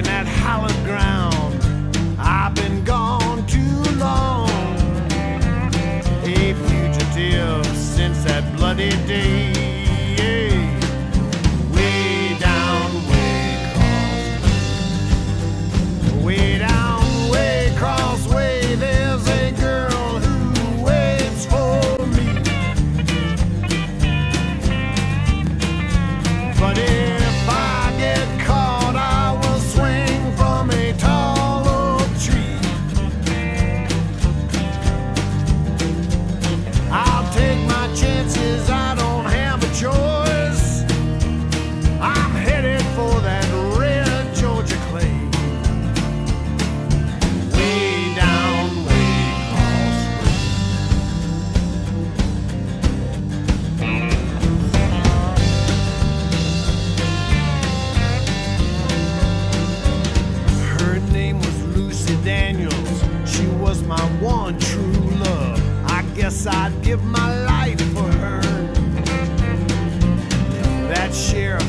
in that hallowed ground. I've been gone too long, a fugitive since that bloody day. my one true love. I guess I'd give my life for her. That share